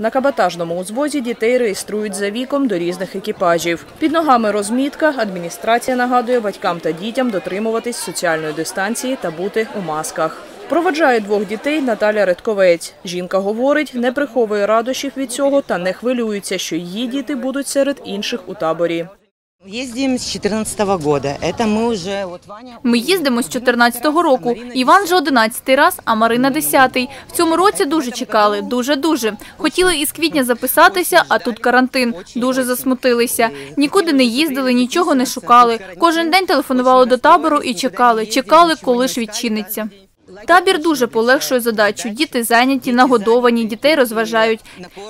На каботажному узвозі дітей реєструють за віком до різних екіпажів. Під ногами розмітка. Адміністрація нагадує батькам та дітям дотримуватись соціальної дистанції та бути у масках. Проводжає двох дітей Наталя Редковець. Жінка говорить, не приховує радощів від цього та не хвилюється, що її діти будуть серед інших у таборі. Ездим с 2014 года. Это мы уже... Вот Ваня... Ми їздимо з 14-го року. Іван вже 11-й раз, а Марина 10-й. В цьому році дуже чекали, дуже-дуже. Хотіли із квітня записатися, а тут карантин. Дуже засмутилися. Нікуди не їздили, нічого не шукали. Кожен день телефонували до табору і чекали. Чекали, коли ж відчиниться. Табір дуже полегшує задачу. Діти зайняті, нагодовані, дітей розважають.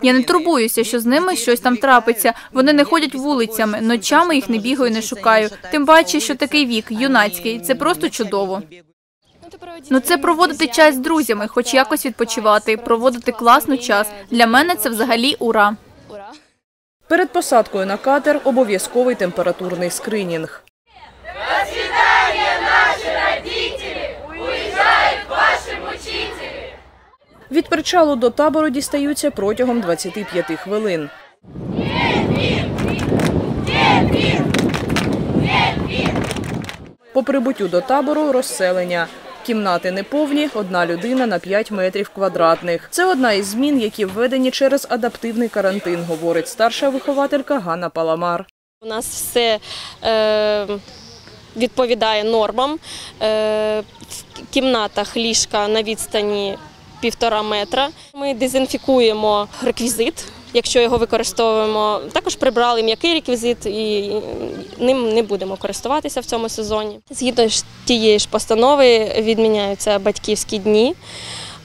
Я не турбуюся, що з ними щось там трапиться. Вони не ходять вулицями, ночами їх не бігаю, не шукаю. Тим паче, що такий вік, юнацький, це просто чудово. Ну це проводити час з друзями, хоч якось відпочивати, проводити класно час. Для мене це взагалі ура. Перед посадкою на катер обов'язковий температурний скринінг. Причалу до табору дістаються протягом 25 хвилин. По прибуттю до табору розселення. Кімнати неповні, одна людина на 5 метрів квадратних. Це одна із змін, які введені через адаптивний карантин, говорить старша вихователька Ганна Паламар. У нас все е, відповідає нормам. Е, в кімнатах ліжка на відстані півтора метра. Ми дезінфікуємо реквізит, якщо його використовуємо. Також прибрали м'який реквізит і ним не будемо користуватися в цьому сезоні. Згідно ж тієї ж постанови відміняються батьківські дні.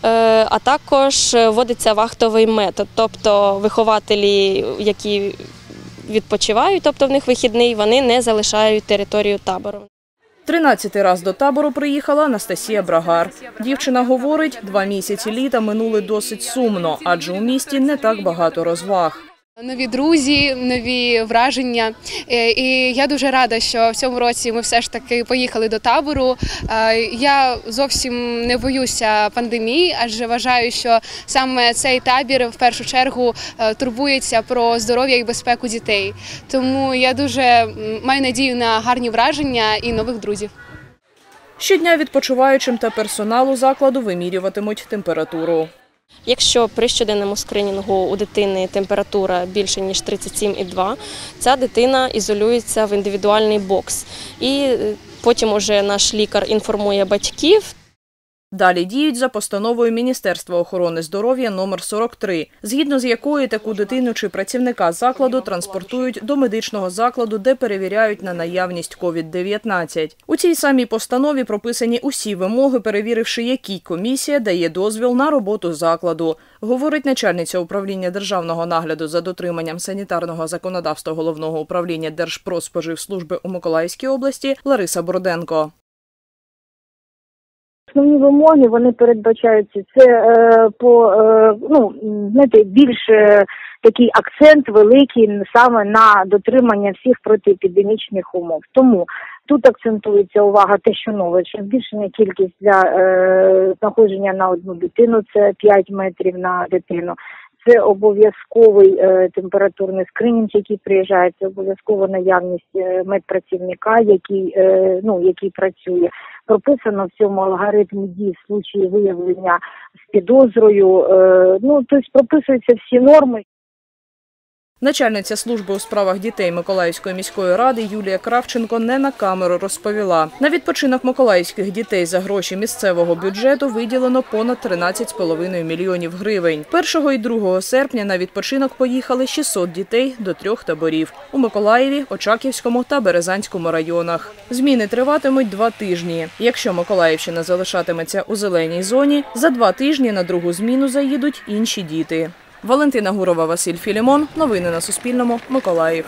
Е, А також вводиться вахтовий метод, тобто вихователі, які відпочивають, тобто в них вихідний, вони не залишають територію табору. Тринадцятий раз до табору приїхала Анастасія Брагар. Дівчина говорить, два місяці літа минули досить сумно, адже у місті не так багато розваг. Нові друзі, нові враження. Е, І я дуже рада, що в цьому році ми все ж таки поїхали до табору. Е, Я зовсім не боюся пандемії, адже вважаю, що саме цей табір в першу чергу е, турбується про здоров'я і безпеку дітей. Тому я дуже маю надію на гарні враження і нових друзів. Щодня відпочиваючим та персоналу закладу вимірюватимуть температуру. Якщо при щоденному скринінгу у дитини температура більше ніж 37,2, ця дитина ізолюється в індивідуальний бокс. І е, потім уже наш лікар інформує батьків Далі діють за постановою Міністерства охорони здоров'я номер 43, згідно з якою таку дитину чи працівника закладу транспортують до медичного закладу, де перевіряють на наявність COVID-19. У цій самій постанові прописані усі вимоги, перевіривши, якій комісія дає дозвіл на роботу закладу, говорить начальниця управління державного нагляду за дотриманням санітарного законодавства головного управління Держпродспоживслужби у Миколаївській області Лариса Бороденко. Основні вимоги вони передбачаються. Це е, по е, ну знаєте, більш е, такий акцент великий саме на дотримання всіх протиепідемічних умов. Тому тут акцентується увага те, що нове, що збільшення кількість для е, знаходження на одну дитину це 5 метрів на дитину. Це обов'язковий е, температурний скринінг, який приїжджає, це обов'язкова наявність е, медпрацівника, який е, ну який працює. Прописано в цьому алгоритмі дій в случаї виявлення з підозрою. Ну тобто прописуються всі норми. Начальниця служби у справах дітей Миколаївської міської ради Юлія Кравченко не на камеру розповіла. На відпочинок миколаївських дітей за гроші місцевого бюджету виділено понад 13,5 мільйонів гривень. 1 і 2 серпня на відпочинок поїхали 600 дітей до трьох таборів у Миколаєві, Очаківському та Березанському районах. Зміни триватимуть два тижні. Якщо Миколаївщина залишатиметься у зеленій зоні, за два тижні на другу зміну заїдуть інші діти. Валентина Гурова, Василь Філімон. Новини на Суспільному. Миколаїв.